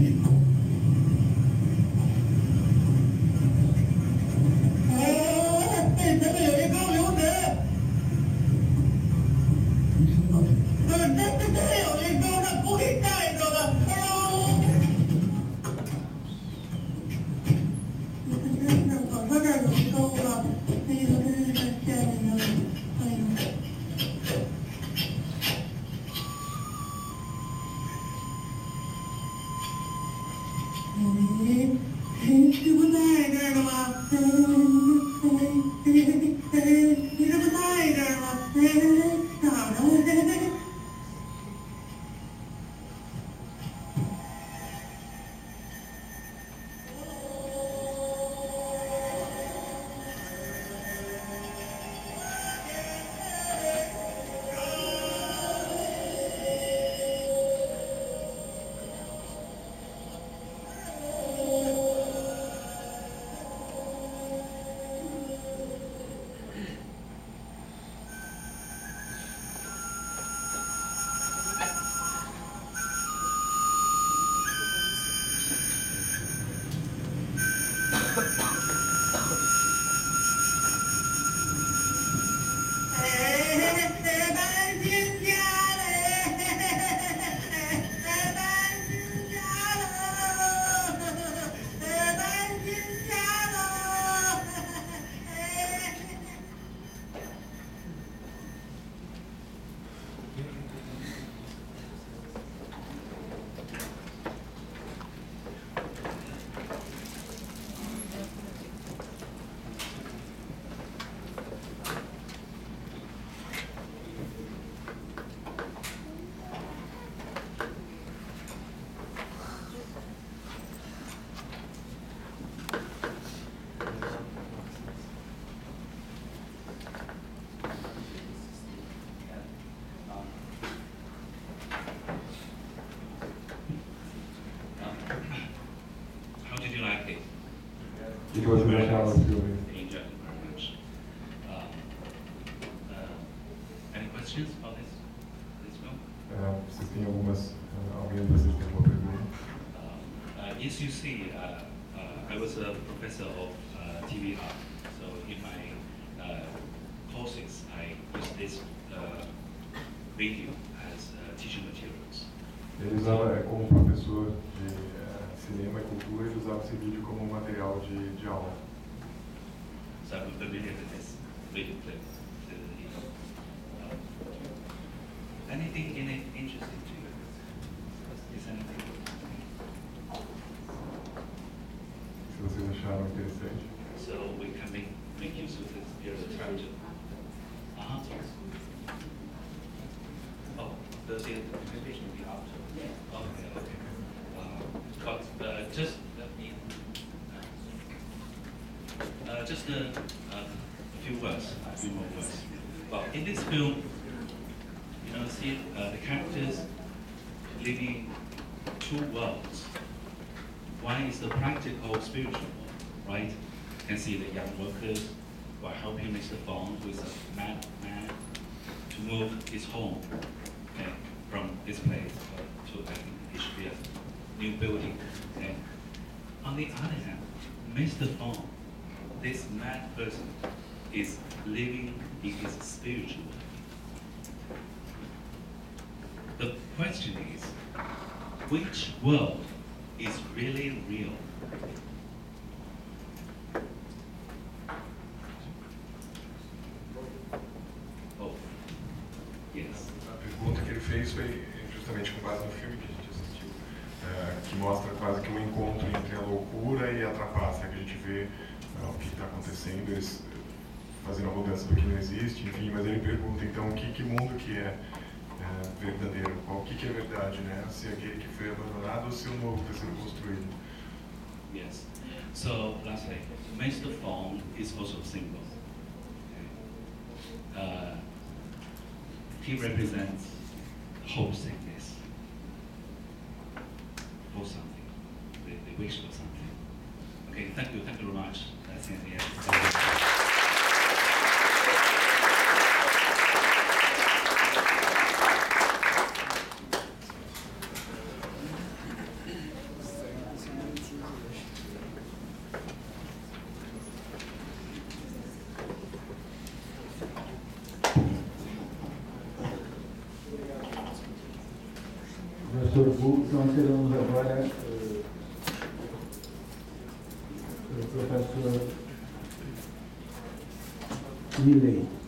cristianismo. Video as uh, teaching materials. Ele usava, é, como professor de é, cinema e cultura, ele usava esse vídeo como material de, de aula. So I'm familiar with this video clip. Uh, anything in it interesting to you? Few more words. Well, in this film, you know, see, uh, the characters living two worlds. One is the practical spiritual world, right? You can see the young workers who are helping Mr. Fong, who is a mad man, to move his home okay, from this place uh, to, I it should be a new building. Okay? On the other hand, Mr. Fong, this mad person, is living in his spiritual. The question is, which world is really real? Existe, enfim, mas ele pergunta então o que, que mundo que é, é verdadeiro, qual, o que, que é verdade, né? Se é aquele que foi abandonado ou se o novo está sendo construído. Yes. So lastly, Mr. Fong is also. Okay. Uh, he represents homesickness for something, the, the wish for something. Okay, thank you, thank you very much. That's it. Yeah. Professor Lee.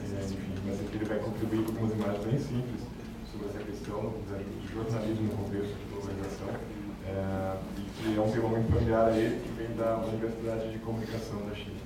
Né? Mas aqui ele vai contribuir com algumas imagens bem simples sobre essa questão do jornalismo no contexto de globalização, é, e que é um muito familiar a ele, que vem da Universidade de Comunicação da China.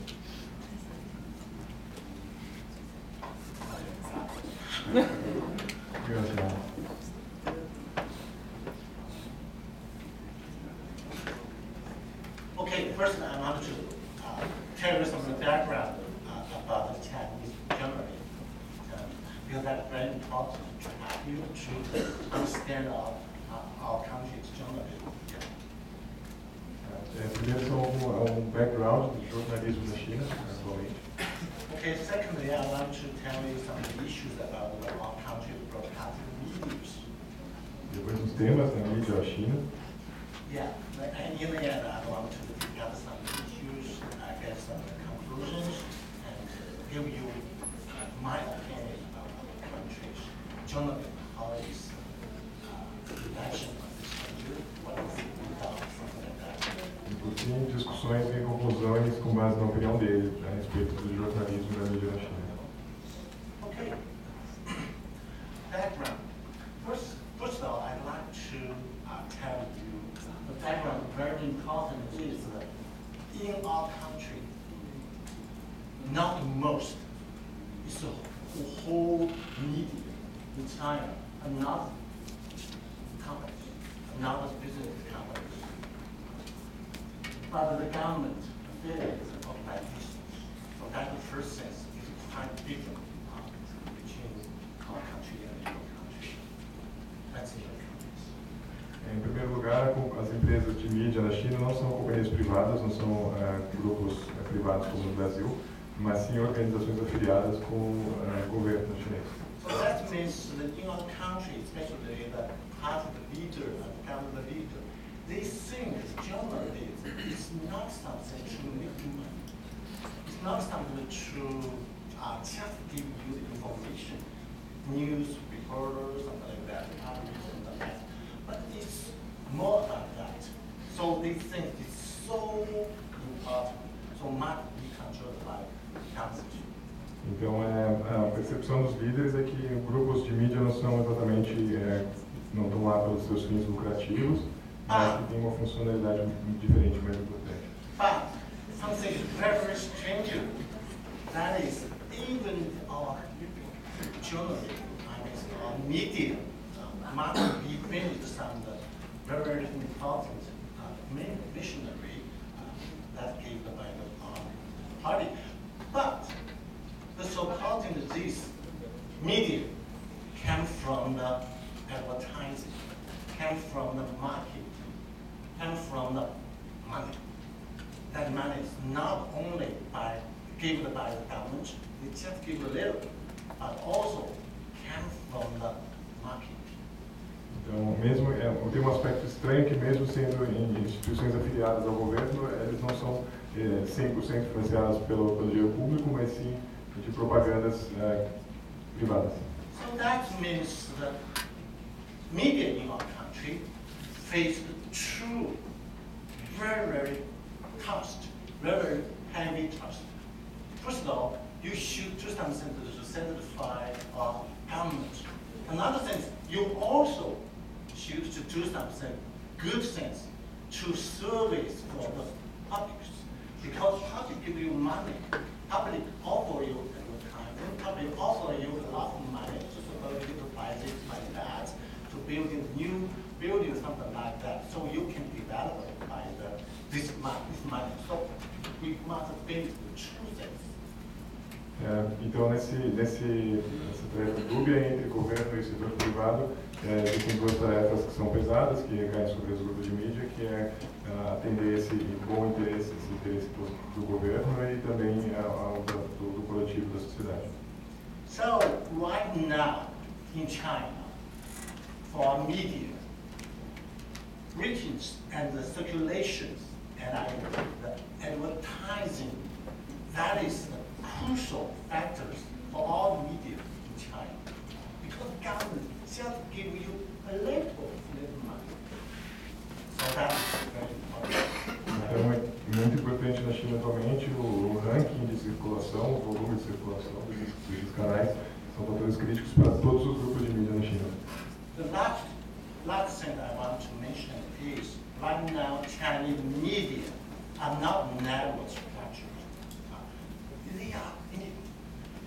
Tell you the background very important is in our country, not most, it's the whole media in China, another companies, another business companies. But the government affiliates of this. So that's the first sense, is quite different de mídia na China não são companhias privadas, não são eh, grupos eh, privados como no Brasil, mas sim organizações afiliadas com o governo chinês. So that means that in our country, especially the party leader and government leader, they think journalism is not something to make money. It's not something to uh, just give you information, news reporters, something like that. But it's more than that. So they think it's so important, so much be controlled by government. Então, é, a percepção dos líderes é que grupos de mídia não são exatamente, é, não estão lá pelos seus fins lucrativos, mas que têm uma funcionalidade diferente, mais importante. But something very, very strange, that is even our journalism, I mean, our media, uh, must be finished some uh, very, very important uh, main missionary uh, that gave by the uh, party. But the supporting this media came from the advertising, came from the marketing, came from the money. That money is not only by given by the government, they just give a little, but also came from the market. Então, mesmo, é, tem um aspecto estranho que mesmo sendo em instituições afiliadas ao governo, eles não são é, 100% financiadas pelo, pelo dinheiro público, mas sim de propagandas é, privadas. So that means that media in our country face two very, very cost, very, very heavy cost. First of all, you should do something to satisfy our government. Another thing, you also should to do something good things to service for the public. Because public give you money, public offer you advertising, public offer you a lot of money to support you to buy this, buy that, to building new building, something like that. So you can develop it by the, this money, this money. So we must think the true things. É, então, nesse, nesse, tarefa dúbia entre governo e setor privado, é, existem duas tarefas que são pesadas, que recaem sobre os grupos de mídia, que é ah, atender esse bom interesse, esse interesse do, do governo e também ao da- do, do coletivo da sociedade. So right now in China, for media, ratings and the circulations and the advertising, that is the crucial factors for all media. Government give you a money? So that is very important. Muito importante na China atualmente o, ranking de circulação, o volume de circulação canais, são fatores críticos para todos os grupos de mídia na China. The last, last thing I want to mention is, right now, Chinese media are not narrow structured. They are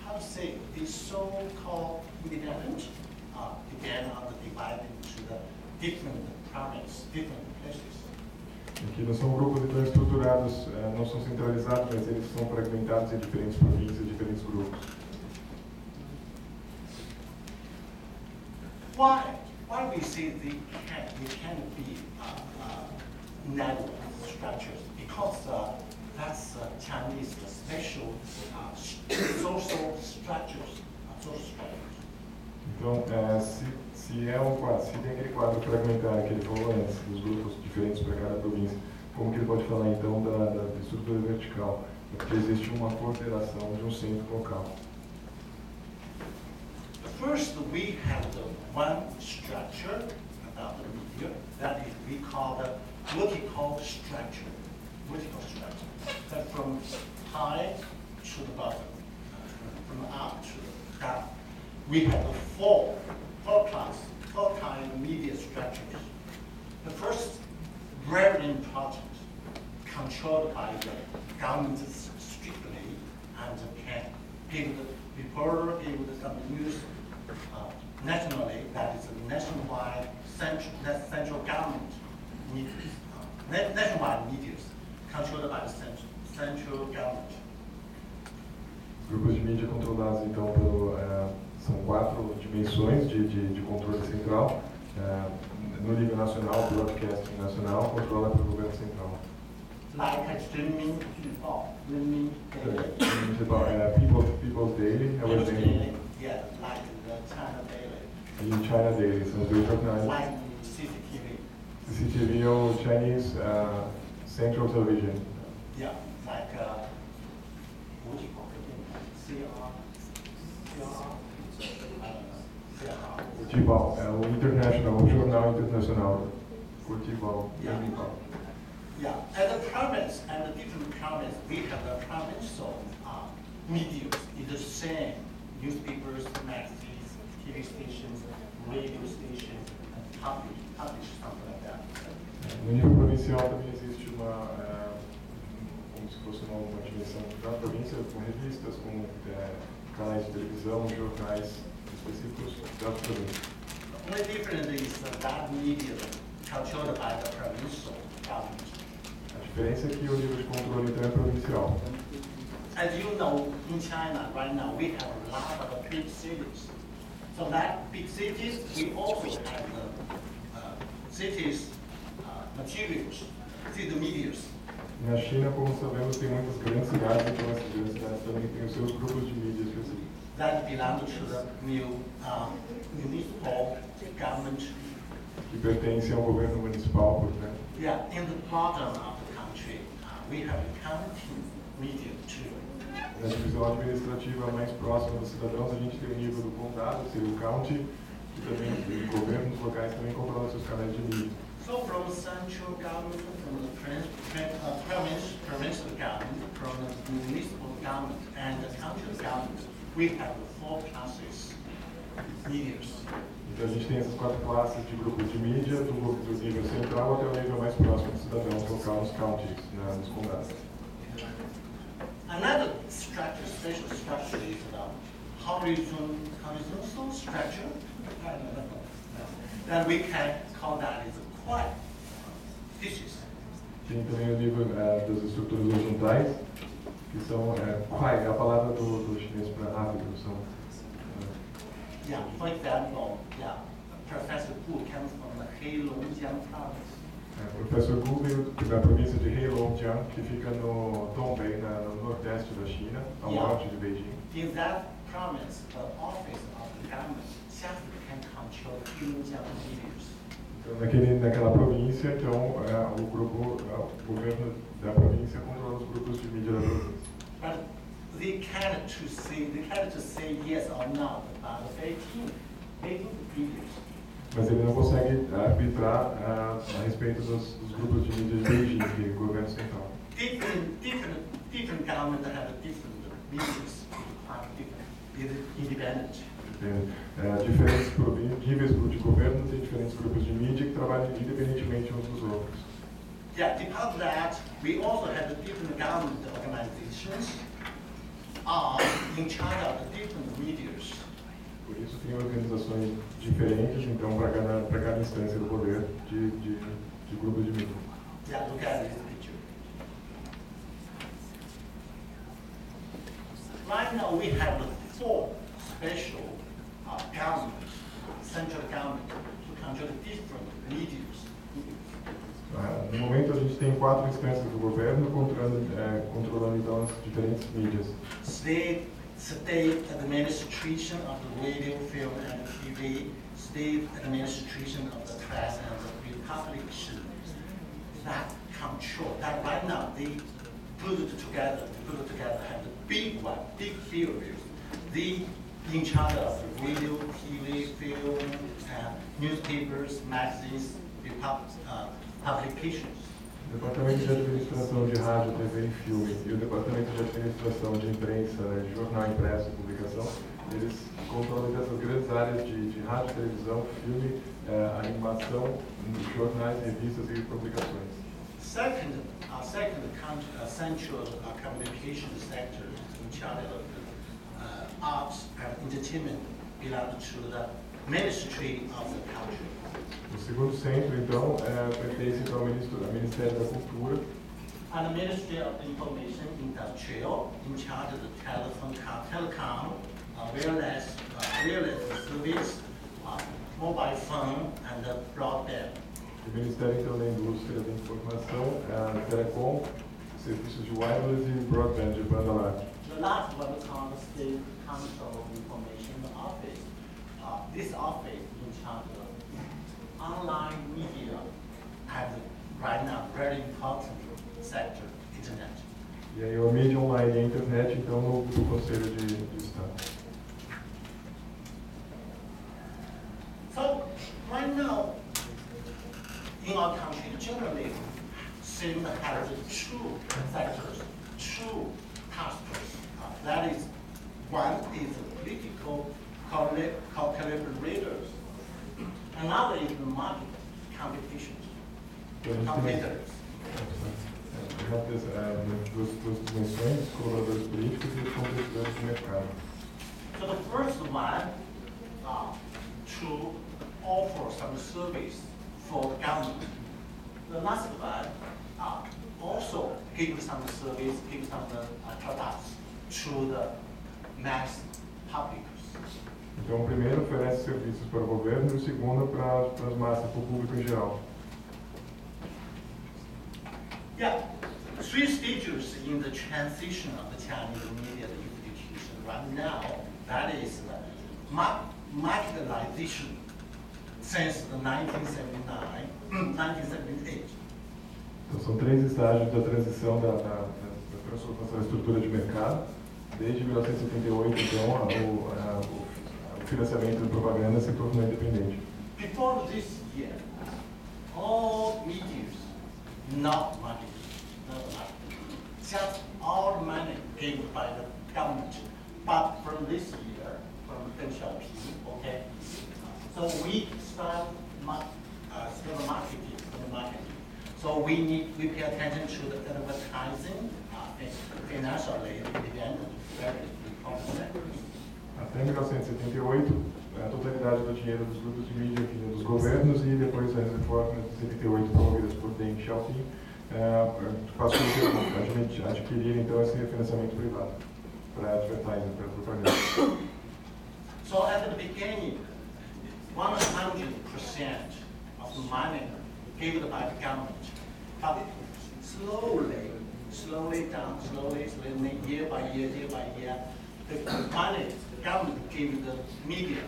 how to say, the so-called independent, uh, on the divided into the different provinces, different places. Aqui não são grupos então estruturados, eh, não são centralizados, mas eles são fragmentados em diferentes províncias, diferentes grupos. Why, why we say they can, they can be uh, uh, network structures? Because uh, that's uh, Chinese special uh, social structures, uh, social structures. Então, eh, se, se é um quadro, se tem aquele quadro fragmentário que ele falou antes, dos grupos diferentes para cada província, como que ele pode falar então da, da estrutura vertical? É porque existe uma coordenação de um centro local. First, we have the one structure about the media that is we call the vertical structure. Vertical structure. That from high to the bottom, from up to the down. We have the four, four class, four kind of media structures. The first, very important, controlled by the government strictly and can give the people, give the some news uh, nationally, that is a nationwide central, central government medias, uh, nationwide medias controlled by the central, central government. Os grupos de mídia controlados então pelo, eh, são quatro dimensões de, de, de controle central. Eh, no nível nacional, o broadcasting nacional controla pelo governo central. Like a streaming, oh, streaming, Municipal, é, People, People's Daily é o exemplo. yeah, like the China Daily, E China Daily, são os dois jornais. like CCTV, CCTV é o Chinese uh, Central Television. yeah, like, uh, what you call it? CR, CR, I don't know, CR. Curtival, é o International, o Jornal Internacional. Curtival, Yeah. Curtival. Yeah, and the province, and the different province, we have the provincial uh, media, it's the same, newspapers, magazines, TV stations, radio stations, and publish, publish something like that. No nível provincial também existe uma, eh, como se fosse uma, uma dimensão da província, com revistas, com eh, canais de televisão, jornais específicos da província. The only difference is that that media controlled by the provincial government. A diferença é que o nível de controle então é provincial. As you know, in China right now, we have a lot of big cities. So that big cities, we also have the uh, cities uh, materials. Na China, como sabemos, tem muitas grandes cidades, então essas grandes cidades também têm os seus grupos de mídia específicos. that belong to the new um, municipal government. que pertencem ao governo municipal, portanto. Yeah, in the bottom of the country, uh, we have county media too. Na divisão administrativa mais próxima dos cidadãos, a gente tem o nível do condado, que seria o county, que também os governos locais também controlam seus canais de mídia. So from central government, from the prin- prin- uh, province, provincial government, from the municipal government, and the county government, we have four classes medias. Então a gente tem essas quatro classes de grupos de mídia, do, do nível central até o nível mais próximo dos cidadãos local, nos counties, né, nos condados. Another structure, special structure is the horizon, horizontal structure. Then we can call that is quiet dishes. Tem também o nível eh, das estruturas horizontais, que são, é, quai, é a palavra do, do chinês para rápido, são eh, Yeah, for example, yeah, Professor Gu comes from the Heilongjiang province. É, o professor Gu veio da província de Heilongjiang, que fica no Dongbei, na, no nordeste da China, ao Yeah. norte de Beijing. In that province, the office of the government just can control Heilongjiang leaders. Então, naquele, naquela província, então, é, o grupo, é, o governo da província controla os grupos de mídia da província. But they can't say, they can't to say yes or no about the Beijing, Beijing leaders. Mas ele não consegue arbitrar ah, a respeito dos, dos grupos de mídia de Beijing, que é o governo central. Different, different, different government have different is independent. Tem é, diferentes níveis de governo, tem diferentes grupos de mídia que trabalham independentemente uns dos outros. Yeah, because of that, we also have the different government organizations are in charge of the different medias. Por isso tem organizações diferentes, então, para cada, para cada instância do poder de, de, de grupos de mídia. Yeah, look at this picture. Right now, we have four special uh, governments, central government, to control different medias. Ah, No momento, a gente tem quatro instâncias do governo controlando, é, controlando então, as diferentes mídias. State, state administration of the radio, film, and TV, state administration of the press and the publication. That control, that right now, they put it together, they put it together, have the big one, big bureaus. They in charge of radio, TV, film, uh, newspapers, magazines, the pub, uh, publications. O Departamento de Administração de Rádio, TV e Filme e o Departamento de Administração de Imprensa, de Jornal Impresso e Publicação, eles controlam essas grandes áreas de, de rádio, televisão, filme, eh, animação, jornais, revistas e publicações. Second, uh, second con- uh, central uh, communication sector in charge of arts and entertainment belong to the Ministry of the Culture. O segundo centro, então, eh, pertence então, ao Ministério, ao Ministério da Cultura And the Ministry of Information Industrial in charge of the telephone, telecom, uh, wireless, uh, wireless service, uh, mobile phone, and the broadband. o Ministério então, da Indústria da Informação, eh, Telecom, Serviços de Wireless e Broadband de banda larga. The last one is called the Council of Information Office. Uh, this office in charge of online media and right now very important sector, internet. E aí, a mídia online e a internet, então, no, Conselho de, de Estado. 1978. Então, são três estágios da transição da, da, da transformação da estrutura de mercado. Desde 1978, então, a- o, a- o, financiamento de propaganda se tornou independente. Before this year, all medias, not money, not money, just all money given by the government. But from this year, from Deng Xiaoping, okay, so we start uh, start marketing. So we need, we pay attention to the advertising, uh, financially independent, very important. Até 1978, a totalidade do dinheiro dos grupos de mídia vinha dos governos e depois das reformas de 78 promovidas por Deng Xiaoping, eh, passou a adquirir então esse financiamento privado para advertising, para propaganda. So at the beginning, one hundred percent of the money given by the government, but slowly, slowly down, slowly, slowly, year by year, year by year, the money government gave the media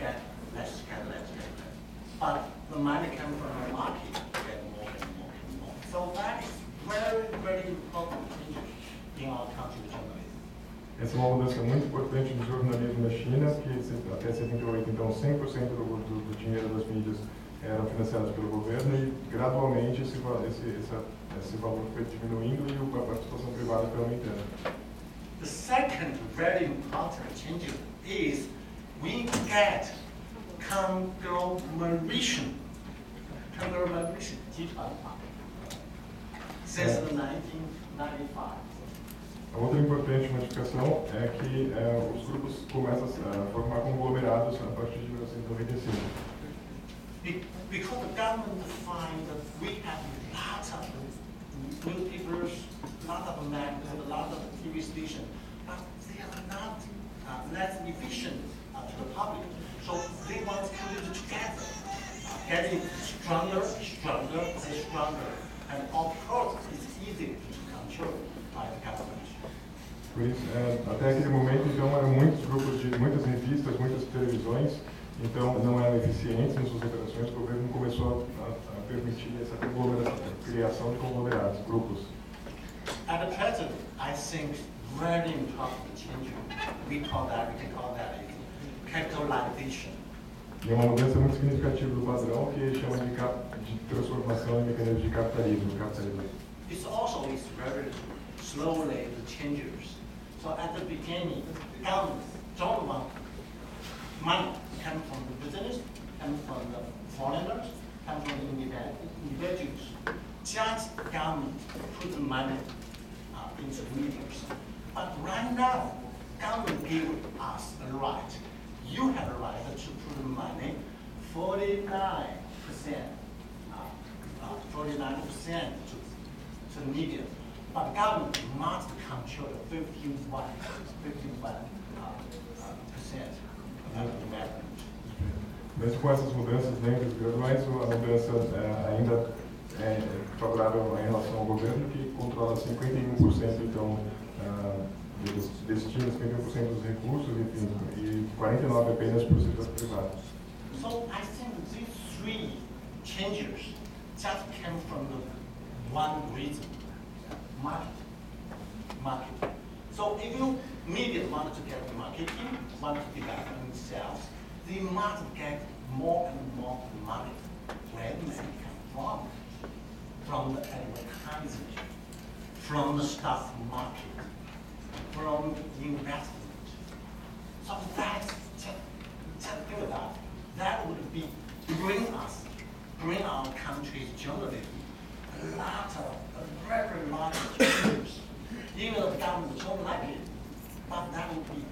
get less, get less, get less. But the money come from the market, get more and more and more. So that is very, very important change in our country generally. Essa é uma mudança muito importante no jornalismo na China, que até 78, então, 100% do, do, do dinheiro das mídias eram financiadas pelo governo e gradualmente esse, esse, esse, esse valor foi diminuindo e a participação privada foi aumentando. The second very important change is we get conglomeration. Conglomeration, since é. 1995. A outra importante modificação é que eh, os grupos começam a formar conglomerados a partir de 1995. Be- Because the government find that we have lots of newspapers, lot of magazines, a lot of TV stations, but they are not uh, less efficient uh, to the public. So they want to put it together, uh, getting stronger, stronger, and stronger. And of course, it's easy to control by the government. Por isso, eh, até aquele momento, então, eram muitos grupos de muitas revistas, muitas televisões, então não eram eficientes nas suas operações. O governo começou a, a permitir essa criação de conglomerados, grupos. At the present, I think very important change, we call that, we can call that capitalization. E é uma mudança muito significativa do padrão que chama de, cap, de transformação em mecanismos de capitalismo, capitalismo. It's also is very slowly the changes. So at the beginning, government don't want money come from the business, come from the foreigners, come from the individuals. Just government put the money uh, into leaders. But right now, government give us a right. You have a right to put the money, forty-nine percent, uh, forty-nine percent to to the media. But government must control the 51, 51 uh, uh, percent of the investment. Mesmo com essas mudanças lentas e graduais, a mudança eh, ainda é favorável em relação ao governo, que controla 51% então, ah, dos destinos, 51% dos recursos, enfim, e 49% apenas para o setor privado. So I think these three changes just came from the one reason, market, market. So if you media want to get marketing, want to develop themselves, they must get more and more money. Where the money come from? From the advertising, from the stock market, from investment. So that's just, just do that. That would be, bring us, bring our country's journalism a lot of, a very large changes. Even the government don't like it, but that would be.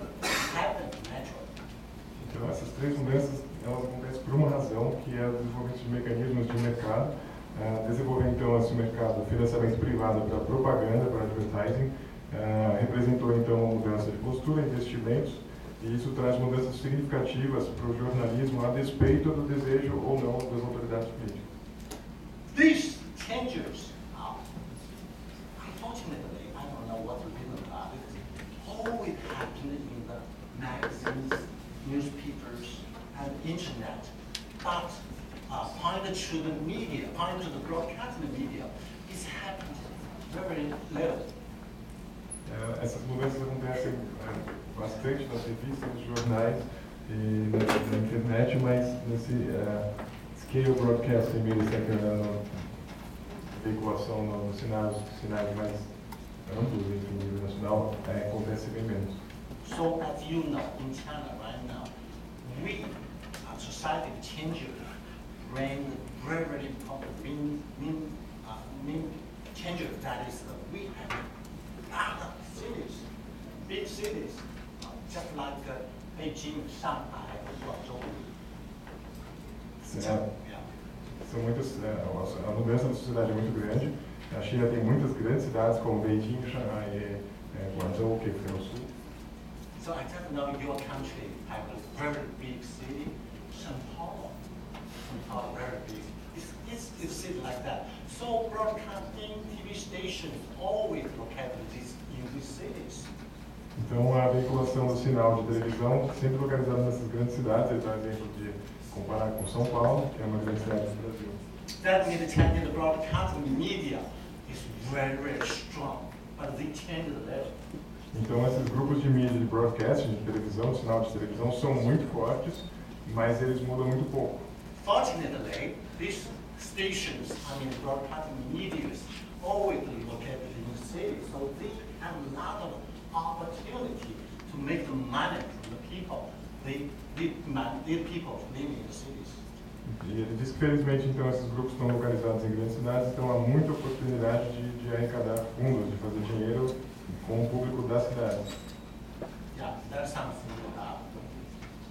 Então, essas três mudanças elas acontecem por uma razão, que é o desenvolvimento de mecanismos de mercado, ah, desenvolver então esse mercado, financiamento privado para propaganda, para advertising, ah, representou então uma mudança de postura, investimentos, e isso traz mudanças significativas para o jornalismo a despeito do desejo ou não das autoridades políticas. These changes to the media, pointed to the broadcasting media, it's happened very little. Essas mudanças acontecem bastante nas revistas, nos jornais e na, na internet, mas nesse eh, scale broadcasting media sector, na veiculação no- nos sinais, sinais mais amplos, enfim, nível nacional, eh, acontece bem menos. So as you know, in China right now, we, uh, society changes, bring very, very important, mean, mean, uh, mean changes. That is, uh, we have a lot of cities, big cities, uh, just like uh, Beijing, Shanghai, Guangzhou. Certo. Yeah. São muitas, eh, a mudança da sociedade é muito grande. A China tem muitas grandes cidades como Beijing, Shanghai, e, eh, Guangzhou, que fica no sul. So I just know your country have a very big city, São Paulo. Very big. It's, it's city like that. So broadcasting TV stations always located these, in these cities. Então, a veiculação do sinal de televisão sempre localizado nessas grandes cidades. Ele dá um exemplo de comparar com São Paulo, que é uma grande cidade do Brasil. That means Chinese broadcasting media is very, very strong, but they change the level. Então, esses grupos de mídia de broadcasting, de televisão, de sinal de televisão, são muito fortes, mas eles mudam muito pouco. Fortunately, these stations, I mean broadcasting media, is always located in the city, so they have a lot of opportunity to make the money from the people. They, they, people living in the cities. E ele diz que felizmente então esses grupos estão localizados em grandes cidades, então há muita oportunidade de, de arrecadar fundos, de fazer dinheiro com o público da cidade. Yeah, that's something uh,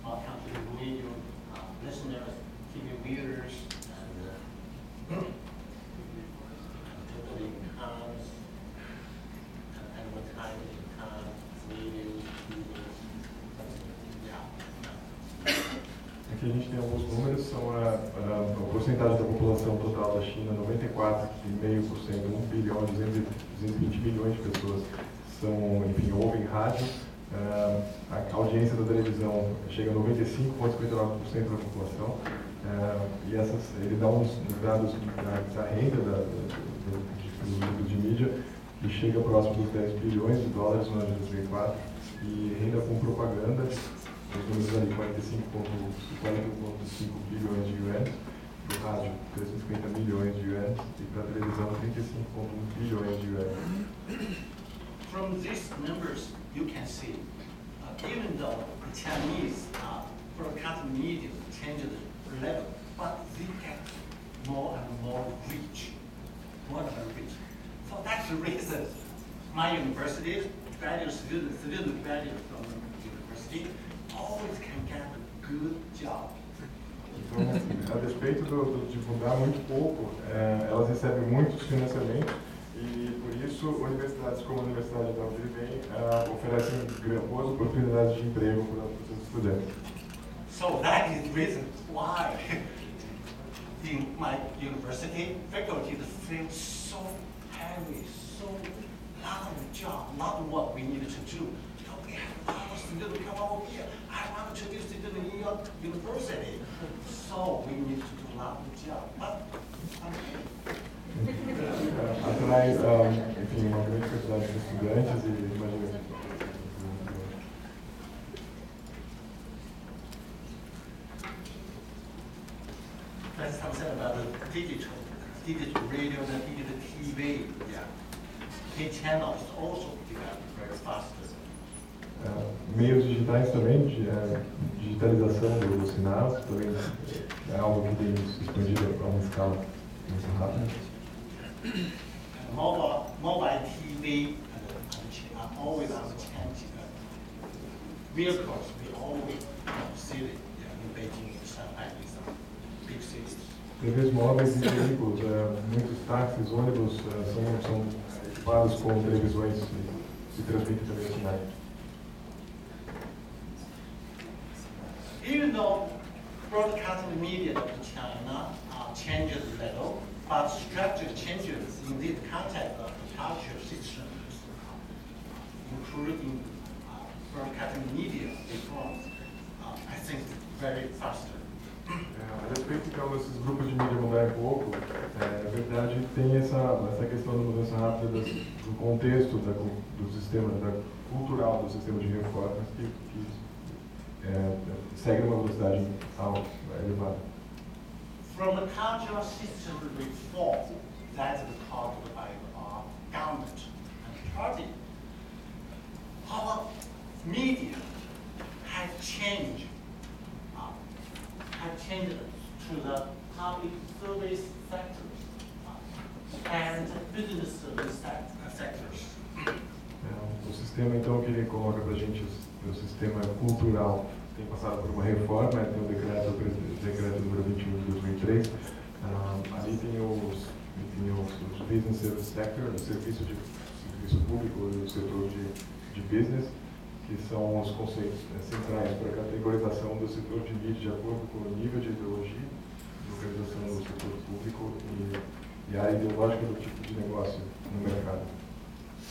our country radio uh, listeners, Viewers, and uh. Aqui a gente tem alguns números, são a, a, a porcentagem da população total da China, 94,5%, 1 bilhão, 200, e 220 milhões de pessoas são, enfim, ouvem rádio. Ah, a audiência da televisão chega a 95,59% da população. Ah, e essas, ele dá uns dados da, da renda da, do- dos grupos de mídia, que chega próximo dos 10 bilhões de dólares no ano de 2004, e renda com propaganda, os números ali, 45,5 bilhões de yuans, para o rádio, 350 milhões de yuans, e para a televisão, 35,1 bilhões de yuans. From these numbers, you can see, uh, even though the Chinese uh, broadcast media changed level, but they get more and more rich, more and more rich. So that's the reason my university, graduate students, student graduate from the university, always can get a good job. Então, a despeito do, do divulgar muito pouco, eh, elas recebem muitos financiamentos e, por isso, universidades como a Universidade da vem eh, oferecem boas oportunidades de emprego para os estudantes. So that is the reason why in my university, faculty feel so heavy, so lot of job, lot of work we needed to do. We have a lot of students come over here. I want to be a student New York university. So we need to do a lot of job. But I'm imagina. About digital, digital radio and digital TV. Yeah. K channels also develop very fast. Eh, meios digitais também, de, eh, digitalização do, sinal, também é algo que tem se expandido a uma escala muito rápida. Mobile, mobile TV and, and are always change. Uh, vehicles, we always uh, see it yeah, in Beijing, in Shanghai, in some big cities. TVs móveis e veículos, eh, muitos táxis, ônibus eh, são, são equipados com televisões também sinais. Even though broadcasting media of China uh, changes little, but structure changes in the context of the culture systems, including uh, broadcasting media reforms, uh, I think very faster. A respeito então desses grupos de mídia mudar um pouco, é, na verdade tem essa, essa questão da mudança rápida das- do contexto da, do sistema, da cultural do sistema de reformas que, que é, segue uma velocidade alta, elevada. From the cultural system reform that is called by our government and party, our media has changed, have changed to the public service sectors uh, and business service sec- uh, sectors. É, o sistema então que ele coloca para a gente, o, o sistema cultural, tem passado por uma reforma, né, tem o decreto, o decreto número 21 de 2003, ah, ali tem os, tem os, os business service sector, o serviço, de, serviço público e o setor de, de business, que são os conceitos né, centrais para a categorização do setor de mídia de acordo com o nível de ideologia, localização do setor público e, e a área ideológica do tipo de negócio no mercado.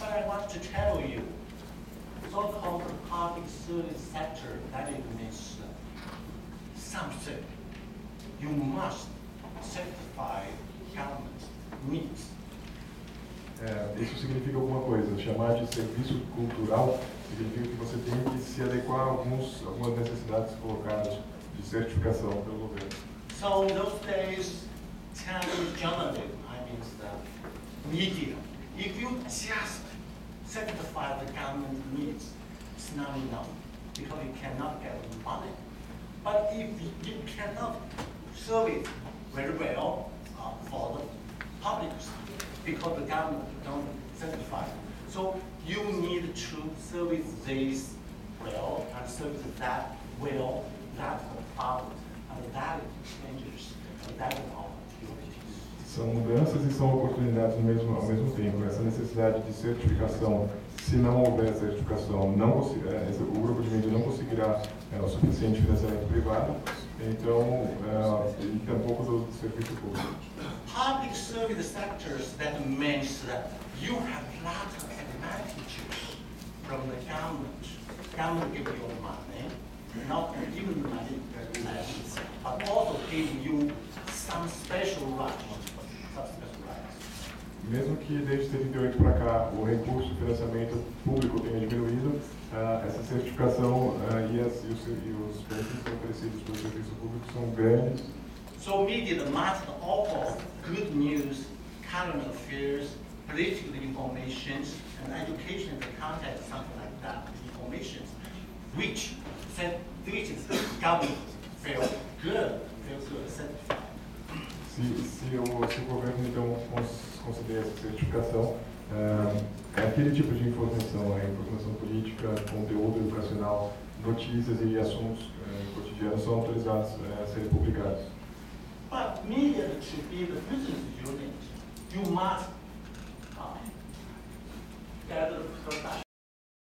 But I want to tell you, so-called public service sector, that it means something. You must satisfy government needs. É, isso significa alguma coisa. Chamar de serviço cultural significa que você tem que se adequar a alguns, algumas necessidades colocadas de certificação pelo governo. So in those days, Chinese journalism, I mean the media, if you just satisfy the government needs. It's not enough because you cannot get money. But if you cannot serve it very well uh, for the public because the government don't satisfy. So you need to service this well and service that well, that public and that changes and that opportunities. São mudanças e são oportunidades ao mesmo, ao mesmo tempo. Essa necessidade de certificação, se não houver certificação, não, esse- o grupo de mídia não conseguirá eh, o suficiente financiamento privado, então, eh, e tampouco do serviço público. Public service sectors, that means that you have lot of advantages from the government. Government give you money, not even money, less, but also give you some special rights, some special rights. Mesmo que desde 78 para cá o recurso de financiamento público tenha diminuído, ah, essa certificação ah, e, as, e, os, e os benefícios oferecidos pelo serviço público são grandes So media must offer good news, current affairs, political information, and education in the context, something like that, information, which said, which is government feel good, feel good, satisfied. Se, se, o, se o governo então cons- considera essa certificação, ah, é aquele tipo de informação, é informação política, conteúdo educacional, notícias e assuntos ah, cotidianos são autorizados ah, a serem publicados. But media to be the business unit, you must Yeah.